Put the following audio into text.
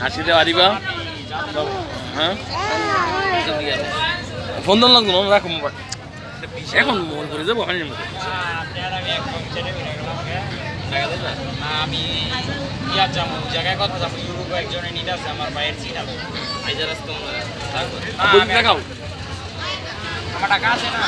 হাসি দেওয়া দিবা হ্যাঁ? ফোন দিন লাগতো না রাখো মোবাইল। এখন মোবাইল করে যাব ওখানে আমি ইয়ার যাব জায়গায় কথা যাব ইউরোপ একজনে নিতে আছে আমার ভাইয়ের সিট আছে বই দেখাও। আমার টাকা আছে না।